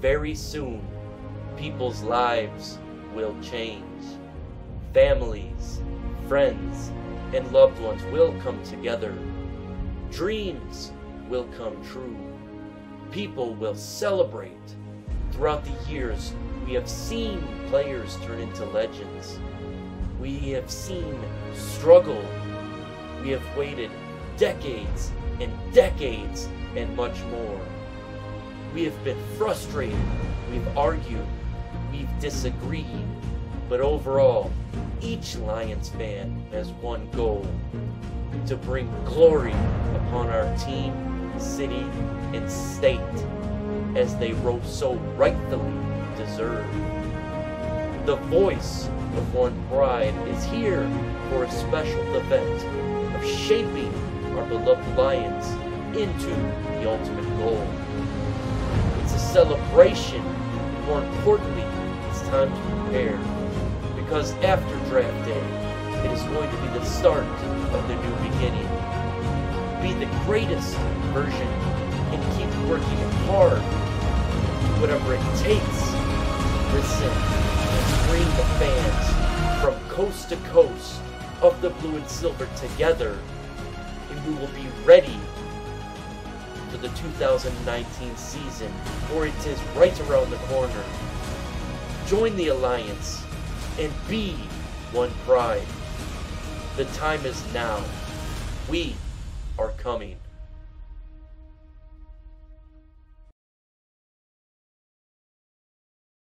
very soon, people's lives will change. Families, friends, and loved ones will come together. Dreams will come true. People will celebrate. Throughout the years, we have seen players turn into legends. We have seen struggle. We have waited decades and decades and much more. We have been frustrated. We've argued. We've disagreed. But overall, each Lions fan has one goal to bring glory upon our team, city, and state as they so rightfully deserve. The voice of One Pride is here for a special event of shaping our beloved Lions into the ultimate goal. It's a celebration, more importantly, it's time to prepare. Because after draft day, it is going to be the start of the new beginning. Be the greatest version and keep working hard. Do whatever it takes. Listen and bring the fans from coast to coast of the blue and silver together and we will be ready for the 2019 season, for it is right around the corner. Join the Alliance and be one pride. The time is now. We are coming.